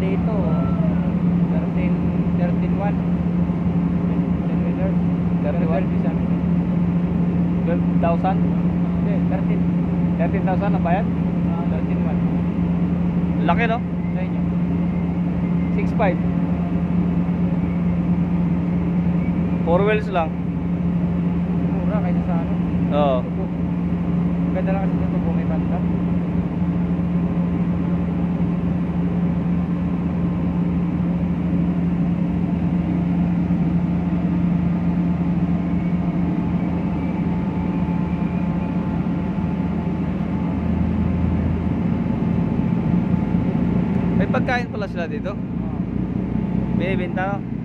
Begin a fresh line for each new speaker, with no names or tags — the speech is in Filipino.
dito. 13, 13 1. 10 wheeler.
31?
Isa.
12,000?
Hindi, 13.
13,000 ang bayad?
Ah, 13 1.
Laki no?
Sa inyo.
6.5 Four wheels lang
Mura kaysa sa ano.
Oo
Tubo. Ganda lang kasi sa tubo may banda.
Pagkain pala sila dito. Binibenta no?